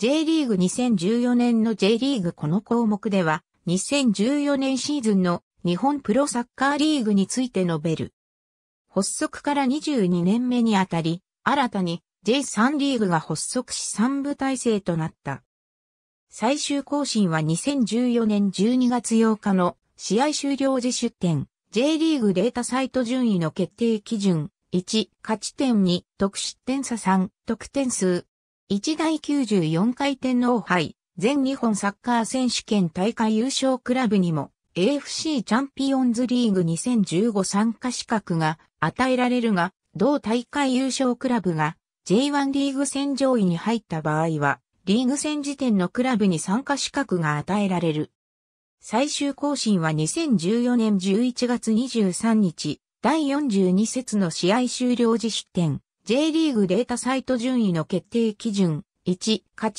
J リーグ2014年の J リーグこの項目では、2014年シーズンの日本プロサッカーリーグについて述べる。発足から22年目にあたり、新たに J3 リーグが発足し3部体制となった。最終更新は2014年12月8日の試合終了時出展、J リーグデータサイト順位の決定基準、1、勝ち点2、得失点差3、得点数。1第94回天皇杯、全日本サッカー選手権大会優勝クラブにも、AFC チャンピオンズリーグ2015参加資格が与えられるが、同大会優勝クラブが J1 リーグ戦上位に入った場合は、リーグ戦時点のクラブに参加資格が与えられる。最終更新は2014年11月23日、第42節の試合終了時出展、J リーグデータサイト順位の決定基準、1、勝ち。